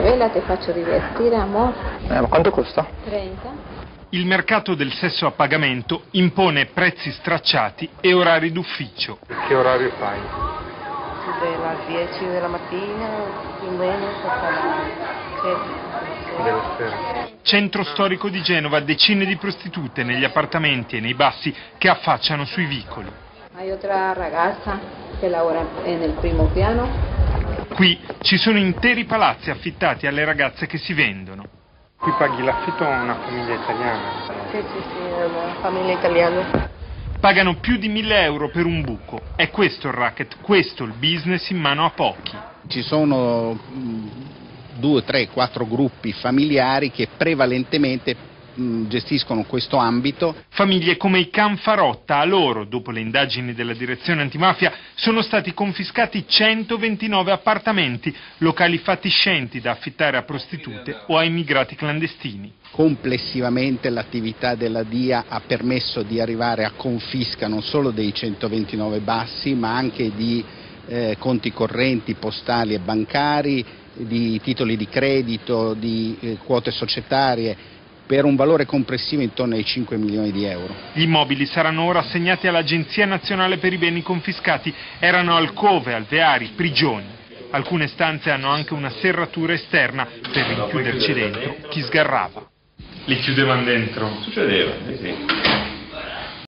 vela, ti faccio divertire, amore. Eh, ma quanto costa? 30. Il mercato del sesso a pagamento impone prezzi stracciati e orari d'ufficio. Che orario fai? Dalle 10 della mattina, più o meno, Della sera. Centro storico di Genova, decine di prostitute negli appartamenti e nei bassi che affacciano sui vicoli. Hay otra ragazza che lavora nel primo piano. Qui ci sono interi palazzi affittati alle ragazze che si vendono. Qui paghi l'affitto a una famiglia italiana. Sì, sì, sì, è una famiglia italiana. Pagano più di 1000 euro per un buco. È questo il racket, questo il business in mano a pochi. Ci sono mh, due, tre, quattro gruppi familiari che prevalentemente gestiscono questo ambito. Famiglie come i Canfarotta, a loro, dopo le indagini della direzione antimafia, sono stati confiscati 129 appartamenti, locali fatiscenti da affittare a prostitute o a immigrati clandestini. Complessivamente l'attività della DIA ha permesso di arrivare a confisca non solo dei 129 bassi, ma anche di eh, conti correnti, postali e bancari, di titoli di credito, di eh, quote societarie, per un valore complessivo intorno ai 5 milioni di euro. Gli immobili saranno ora assegnati all'Agenzia Nazionale per i Beni Confiscati. Erano alcove, alveari, prigioni. Alcune stanze hanno anche una serratura esterna per rinchiuderci dentro chi sgarrava. Li chiudevano dentro. Succedeva, sì, sì.